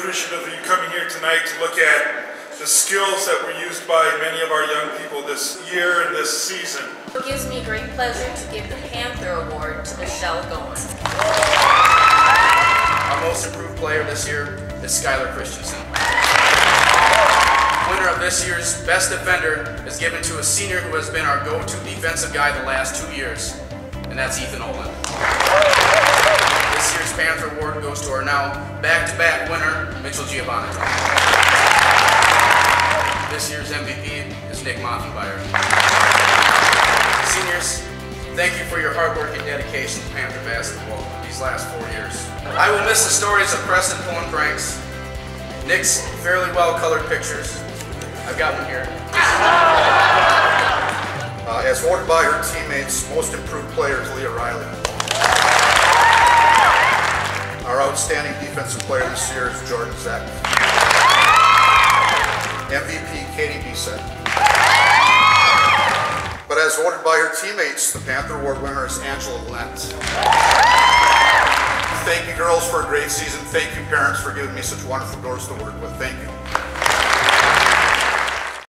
appreciative of you coming here tonight to look at the skills that were used by many of our young people this year and this season. It gives me great pleasure to give the Panther Award to Michelle Goins. Our most improved player this year is Skylar Christensen. Winner of this year's Best Defender is given to a senior who has been our go-to defensive guy the last two years, and that's Ethan Olin. Award goes to our now back-to-back winner, Mitchell Giovanni. This year's MVP is Nick Montenmeyer. Seniors, thank you for your hard work and dedication to Panther basketball these last four years. I will miss the stories of Preston pulling pranks, Nick's fairly well-colored pictures. I've got one here. Uh, as voted by her teammates, most improved player is Leah Riley. Outstanding defensive player this year is Jordan Zek. MVP Katie Bissett. But as voted by her teammates, the Panther Award winner is Angela Lent. Thank you girls for a great season. Thank you parents for giving me such wonderful girls to work with. Thank you.